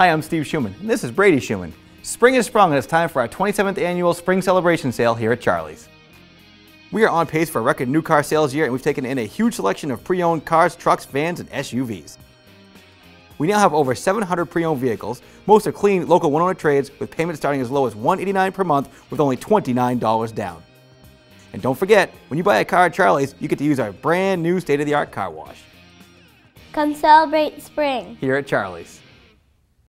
Hi, I'm Steve Schuman, and this is Brady Schuman. Spring is sprung and it's time for our 27th annual Spring Celebration Sale here at Charlie's. We are on pace for a record new car sales year and we've taken in a huge selection of pre-owned cars, trucks, vans, and SUVs. We now have over 700 pre-owned vehicles. Most are clean, local one-owner trades with payments starting as low as $189 per month with only $29 down. And don't forget, when you buy a car at Charlie's, you get to use our brand new state-of-the-art car wash. Come celebrate spring. Here at Charlie's.